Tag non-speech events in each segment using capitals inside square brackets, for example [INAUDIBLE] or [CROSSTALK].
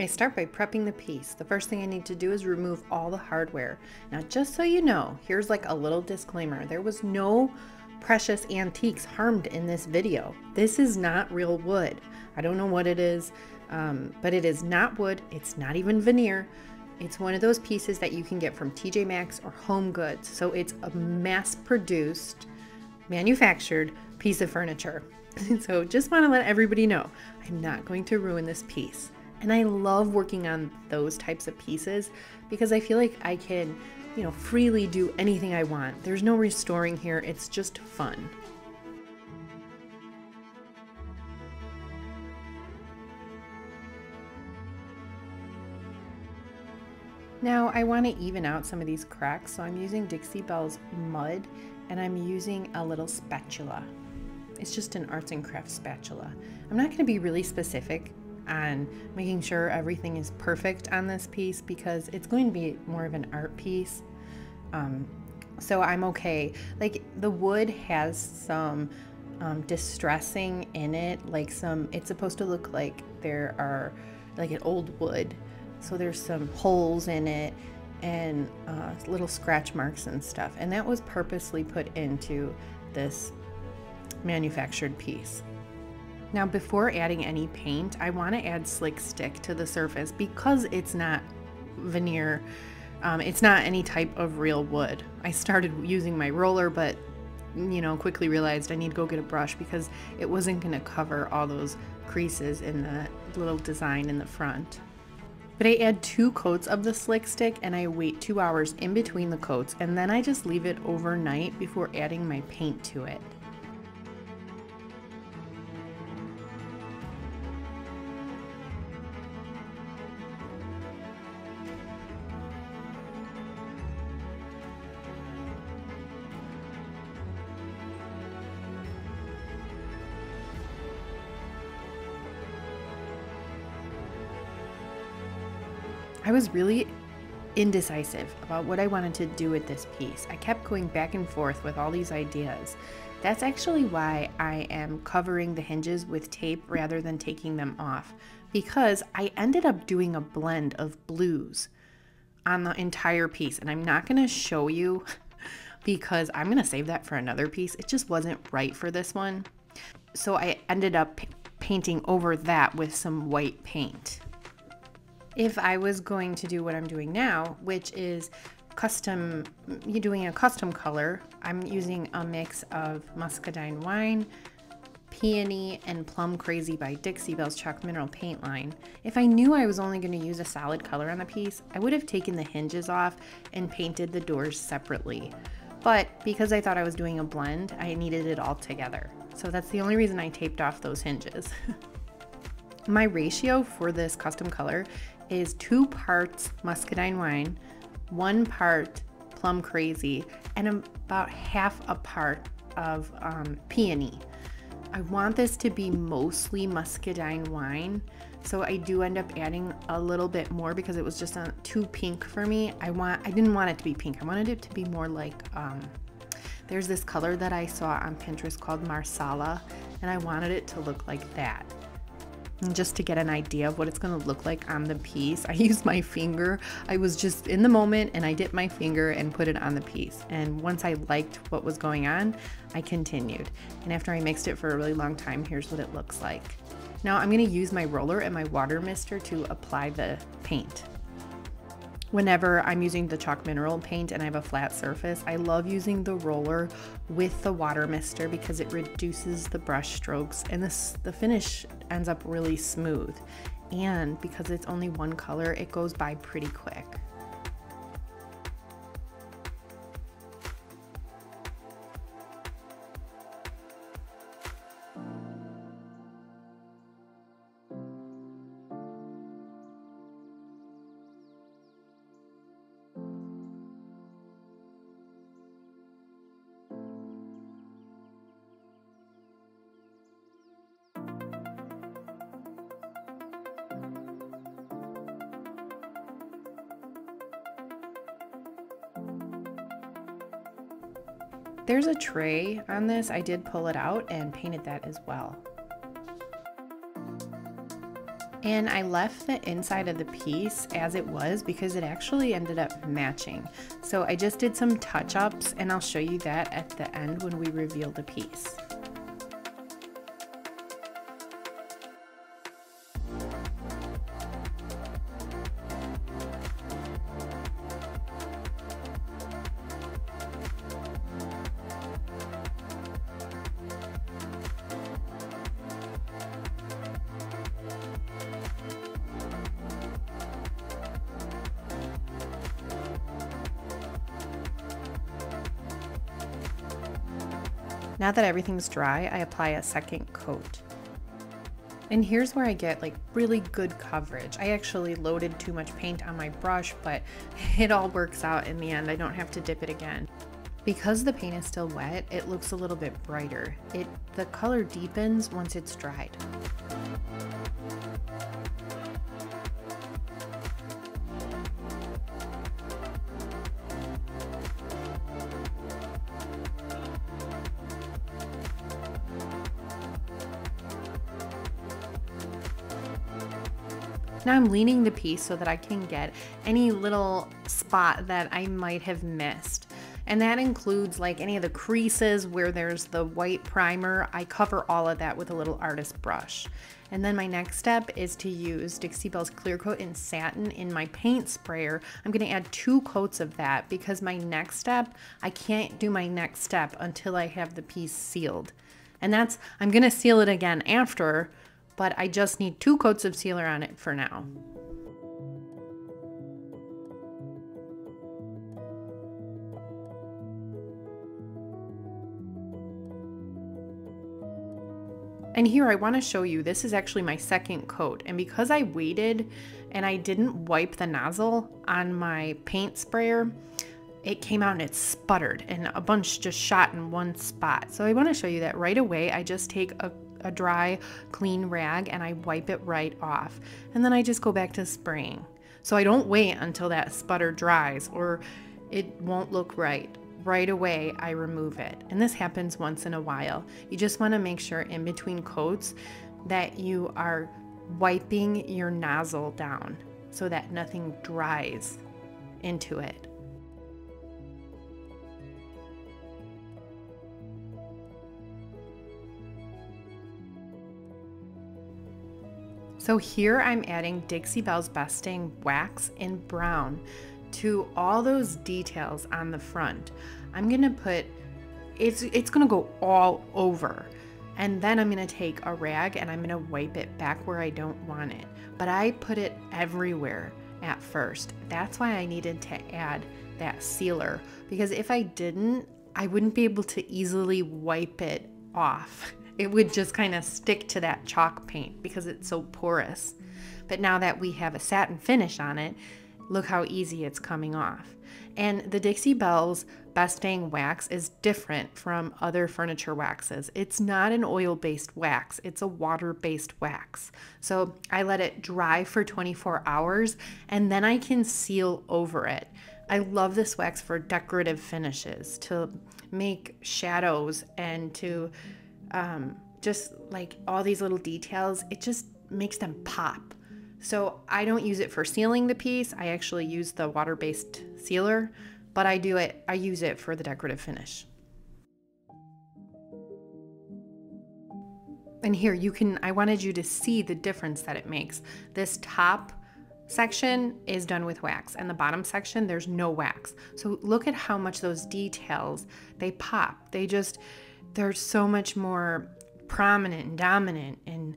I start by prepping the piece. The first thing I need to do is remove all the hardware. Now, just so you know, here's like a little disclaimer. There was no precious antiques harmed in this video. This is not real wood. I don't know what it is, um, but it is not wood. It's not even veneer. It's one of those pieces that you can get from TJ Maxx or Home Goods. So it's a mass produced, manufactured piece of furniture. [LAUGHS] so just want to let everybody know I'm not going to ruin this piece. And I love working on those types of pieces because I feel like I can, you know, freely do anything I want. There's no restoring here, it's just fun. Now I want to even out some of these cracks, so I'm using Dixie Belle's mud and I'm using a little spatula. It's just an arts and crafts spatula. I'm not going to be really specific on making sure everything is perfect on this piece because it's going to be more of an art piece. Um, so I'm okay. Like the wood has some um, distressing in it, like some, it's supposed to look like there are like an old wood. So there's some holes in it and uh, little scratch marks and stuff. And that was purposely put into this manufactured piece. Now before adding any paint, I want to add slick stick to the surface because it's not veneer. Um, it's not any type of real wood. I started using my roller, but you know, quickly realized I need to go get a brush because it wasn't going to cover all those creases in the little design in the front. But I add two coats of the slick stick and I wait two hours in between the coats and then I just leave it overnight before adding my paint to it. I was really indecisive about what I wanted to do with this piece. I kept going back and forth with all these ideas. That's actually why I am covering the hinges with tape rather than taking them off because I ended up doing a blend of blues on the entire piece and I'm not going to show you [LAUGHS] because I'm going to save that for another piece. It just wasn't right for this one. So I ended up painting over that with some white paint if I was going to do what I'm doing now, which is custom, you're doing a custom color, I'm using a mix of muscadine wine, Peony, and Plum Crazy by Dixie Belle's Chalk Mineral Paint line. If I knew I was only going to use a solid color on the piece, I would have taken the hinges off and painted the doors separately. But because I thought I was doing a blend, I needed it all together. So that's the only reason I taped off those hinges. [LAUGHS] My ratio for this custom color is two parts muscadine wine, one part plum crazy, and about half a part of um, peony. I want this to be mostly muscadine wine, so I do end up adding a little bit more because it was just uh, too pink for me. I want I didn't want it to be pink. I wanted it to be more like um, there's this color that I saw on Pinterest called Marsala, and I wanted it to look like that. Just to get an idea of what it's going to look like on the piece, I [LAUGHS] used my finger. I was just in the moment and I dipped my finger and put it on the piece. And once I liked what was going on, I continued. And after I mixed it for a really long time, here's what it looks like. Now I'm going to use my roller and my water mister to apply the paint whenever I'm using the chalk mineral paint and I have a flat surface, I love using the roller with the water mister because it reduces the brush strokes and this the finish ends up really smooth. And because it's only one color, it goes by pretty quick. There's a tray on this. I did pull it out and painted that as well. And I left the inside of the piece as it was because it actually ended up matching. So I just did some touch ups and I'll show you that at the end when we reveal the piece. Now that everything's dry, I apply a second coat. And here's where I get like really good coverage. I actually loaded too much paint on my brush, but [LAUGHS] it all works out in the end. I don't have to dip it again. Because the paint is still wet, it looks a little bit brighter. It The color deepens once it's dried. Now I'm leaning the piece so that I can get any little spot that I might have missed. And that includes like any of the creases where there's the white primer. I cover all of that with a little artist brush. And then my next step is to use Dixie Belle's Clear Coat in Satin in my paint sprayer. I'm gonna add two coats of that because my next step, I can't do my next step until I have the piece sealed. And that's, I'm gonna seal it again after, but I just need two coats of sealer on it for now. And here I want to show you, this is actually my second coat. And because I waited and I didn't wipe the nozzle on my paint sprayer, it came out and it sputtered and a bunch just shot in one spot. So I want to show you that right away. I just take a a dry, clean rag and I wipe it right off. And then I just go back to spraying. So I don't wait until that sputter dries or it won't look right. Right away, I remove it. And this happens once in a while. You just want to make sure in between coats that you are wiping your nozzle down so that nothing dries into it. So here I'm adding Dixie Belle's Best Dang Wax in brown to all those details on the front. I'm gonna put, it's, it's gonna go all over. And then I'm gonna take a rag and I'm gonna wipe it back where I don't want it. But I put it everywhere at first. That's why I needed to add that sealer because if I didn't, I wouldn't be able to easily wipe it off. It would just kind of stick to that chalk paint because it's so porous. But now that we have a satin finish on it, look how easy it's coming off. And the Dixie Belle's Best Dang Wax is different from other furniture waxes. It's not an oil based wax, it's a water based wax. So I let it dry for 24 hours and then I can seal over it. I love this wax for decorative finishes, to make shadows and to um, just like all these little details, it just makes them pop. So I don't use it for sealing the piece. I actually use the water-based sealer, but I do it, I use it for the decorative finish. And here you can, I wanted you to see the difference that it makes. This top section is done with wax and the bottom section, there's no wax. So look at how much those details, they pop. They just, they're so much more prominent and dominant and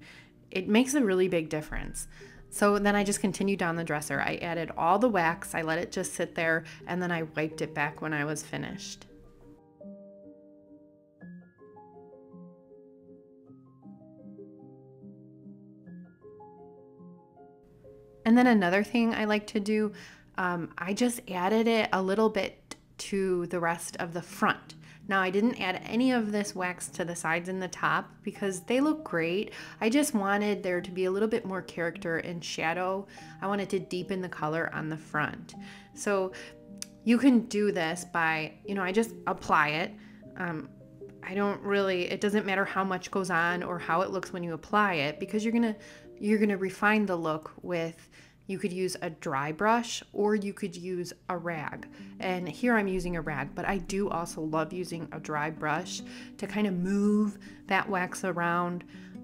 it makes a really big difference. So then I just continued down the dresser. I added all the wax, I let it just sit there, and then I wiped it back when I was finished. And then another thing I like to do, um, I just added it a little bit to the rest of the front. Now I didn't add any of this wax to the sides and the top because they look great. I just wanted there to be a little bit more character and shadow. I wanted to deepen the color on the front. So you can do this by, you know, I just apply it. Um, I don't really, it doesn't matter how much goes on or how it looks when you apply it because you're gonna, you're going to refine the look with you could use a dry brush or you could use a rag. And here I'm using a rag, but I do also love using a dry brush to kind of move that wax around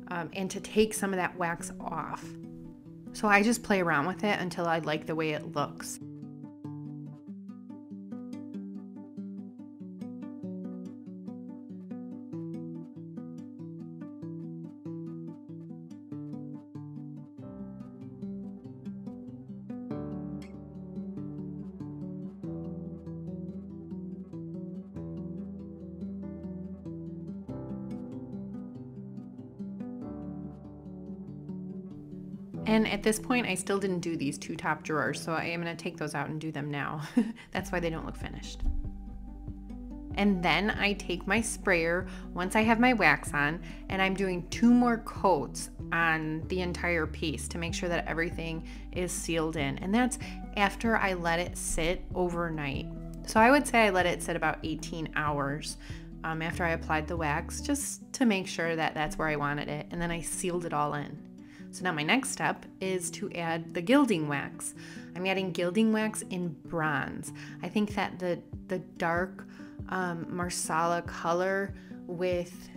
um, and to take some of that wax off. So I just play around with it until I like the way it looks. And at this point, I still didn't do these two top drawers, so I am gonna take those out and do them now. [LAUGHS] That's why they don't look finished. And then I take my sprayer once I have my wax on and I'm doing two more coats on the entire piece to make sure that everything is sealed in. And that's after I let it sit overnight. So I would say I let it sit about 18 hours um, after I applied the wax just to make sure that that's where I wanted it. And then I sealed it all in. So now my next step is to add the gilding wax. I'm adding gilding wax in bronze. I think that the, the dark um, marsala color with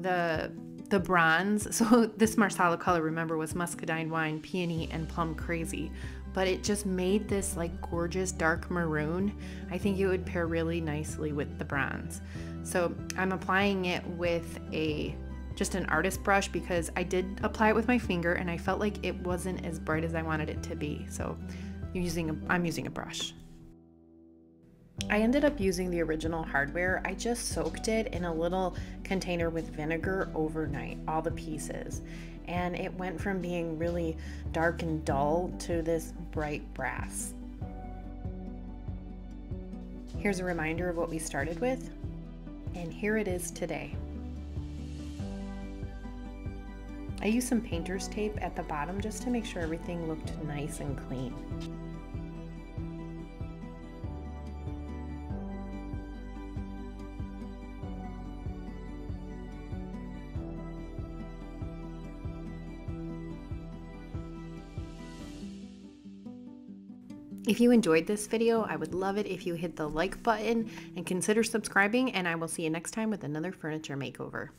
the the bronze. [LAUGHS] So this marsala color, remember, was muscadine wine, peony, and plum crazy. But it just made this like gorgeous dark maroon. I think it would pair really nicely with the bronze. So I'm applying it with a just an artist brush because I did apply it with my finger and I felt like it wasn't as bright as I wanted it to be. So using a, I'm using a brush. I ended up using the original hardware. I just soaked it in a little container with vinegar overnight, all the pieces. And it went from being really dark and dull to this bright brass. Here's a reminder of what we started with, and here it is today. I used some painter's tape at the bottom just to make sure everything looked nice and clean. If you enjoyed this video, I would love it if you hit the like button and consider subscribing and I will see you next time with another furniture makeover.